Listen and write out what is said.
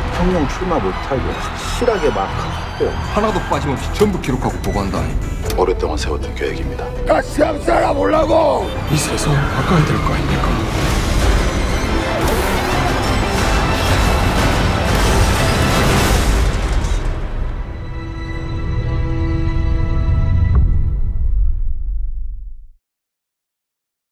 대통령 출마 못하게 확실하게 막하고 하나도 빠짐없이 전부 기록하고 보고한다. 오랫동안 세웠던 계획입니다. 다시 한 사람 올라고 이 세상 바꿔야 될 거 아닙니까?